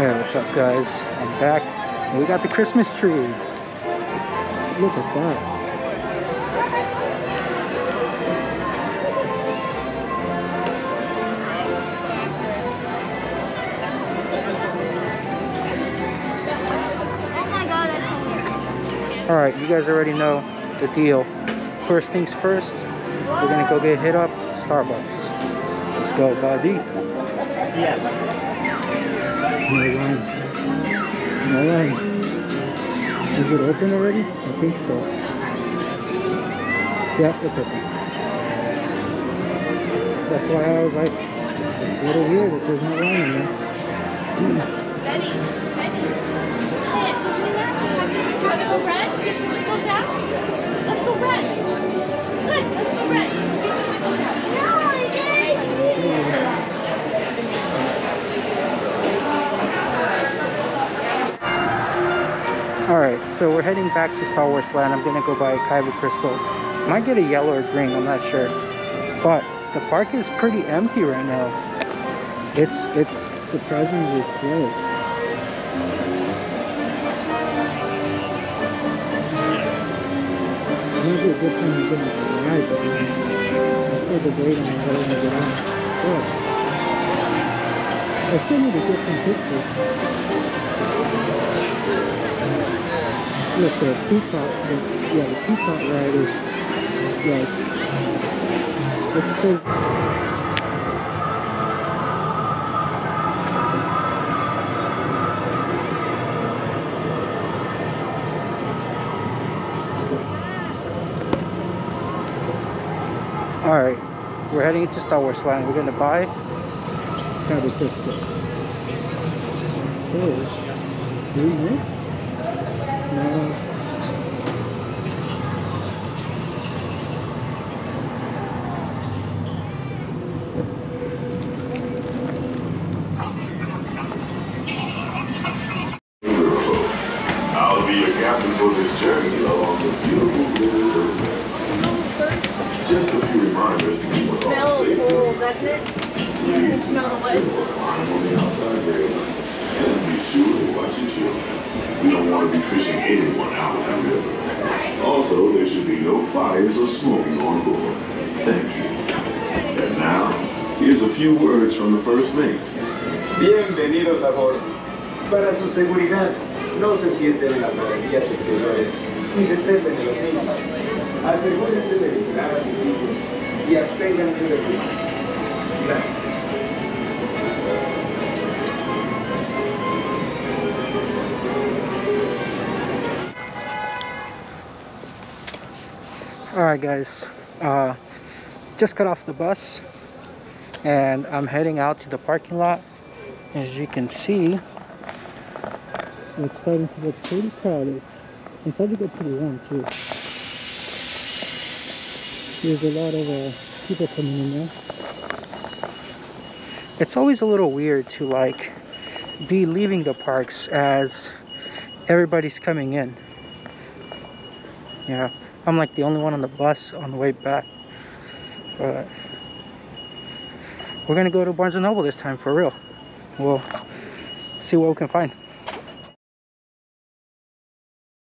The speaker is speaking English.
Hey, what's up guys? I'm back. We got the Christmas tree. Look at that. Alright, you guys already know the deal. First things first, we're gonna go get hit up Starbucks. Let's go, buddy. Yes. No line. No line. Is it open already? I think so. Yep, it's open. That's why I was like, it's a little weird that there's no line in there. Betty, Betty. Hey, it doesn't matter. You want to go red? Alright, so we're heading back to Star Wars Land. I'm gonna go buy a Kyber Crystal. Might get a yellow or green, I'm not sure. But the park is pretty empty right now. It's it's surprisingly slow. Might a good time to get into the ride, but I'm still debating on whether to get on. But I still need to get some pictures. Look, the teapot, the, yeah, the teapot ride is like, it's still, Alright, we're heading into Star Wars Land. We're gonna buy Kyber Crystal. First, green it? I'll be your captain for this journey along the beautiful rivers of America. Just a few reminders to keep us all Smells old, doesn't it? Please smell the wood. silver line on the outside rail. And be sure to watch your children. We don't want to be fishing anyone out of the river. Also, there should be no fires or smoking on board. Thank you. And now, here's a few words from the first mate. Bienvenidos a bordo. Para su seguridad, no se sienten en las galerías exteriores ni se trepen en los mismos. Asegúrense de vigilar a sus hijos y absténganse de fumar. Gracias. Alright guys, uh, just got off the bus and I'm heading out to the parking lot. As you can see, it's starting to get pretty crowded. It's starting to get pretty warm too. There's a lot of uh, people coming in there. It's always a little weird to like be leaving the parks as everybody's coming in. Yeah. I'm like the only one on the bus on the way back. But we're gonna go to Barnes and Noble this time for real. We'll see what we can find.